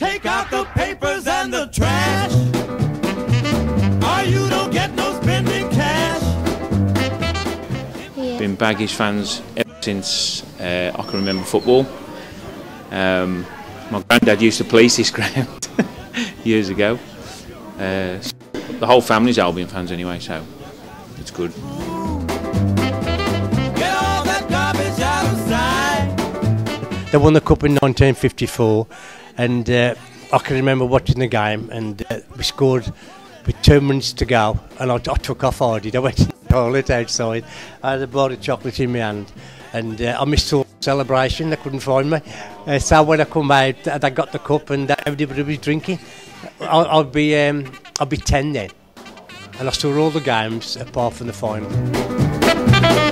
Take out the papers and the trash. Or you don't get no spending cash. Yeah. Been Baggies fans ever since uh, I can remember football. Um, my granddad used to police this ground years ago. Uh, the whole family's Albion fans anyway, so it's good. Get all that garbage out of sight. They won the cup in 1954, and uh, I can remember watching the game, and uh, we scored with two minutes to go, and I, I took off. Did. I went to the toilet outside. I had a bar of chocolate in my hand, and uh, I missed all the celebration. They couldn't find me. Uh, so when I come out, they got the cup, and everybody was drinking. I, I'll be um, I'll be ten then, and I saw all the games apart from the final.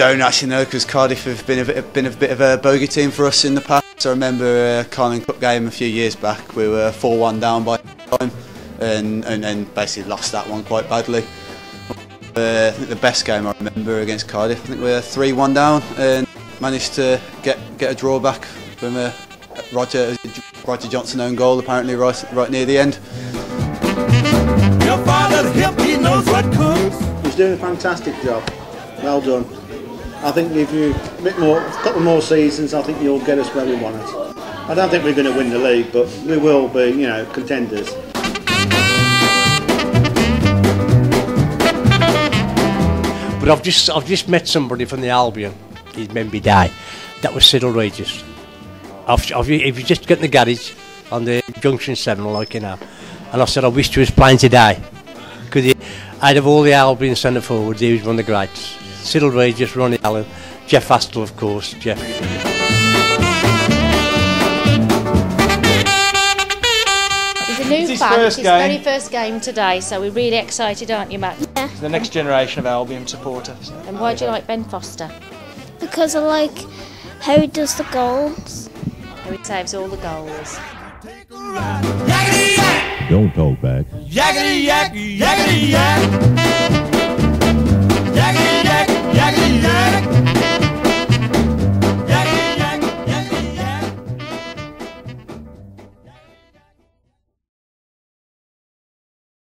Don't actually know because Cardiff have been a bit, been a bit of a bogey team for us in the past. I remember a Carling Cup game a few years back. We were 4-1 down by time and, and, and basically lost that one quite badly. Uh, I think the best game I remember against Cardiff, I think we were 3-1 down and managed to get get a draw back from a Roger uh, Roger Johnson own goal apparently right right near the end. Your father's hip, he knows what cooks. He's doing a fantastic job. Well done. I think if you a bit more, a couple more seasons, I think you'll get us where we want us. I don't think we're going to win the league, but we will be, you know, contenders. But I've just I've just met somebody from the Albion. His Memby die. That was Cyril Regis. I've, if you just get in the garage on the Junction Seven, like you know, and I said I wish he was playing today because out of all the Albion centre forwards, he was one of the greats. Cyril Regis, Ronnie Allen, Jeff Astle, of course. Jeff. He's a new It's his fan. first it's his game. very first game today, so we're really excited, aren't you, Matt? Yeah. The next generation of Albion supporters. And why do you like Ben Foster? Because I like how he does the goals. How he saves all the goals. Don't talk back. yakety yak, yakety yak.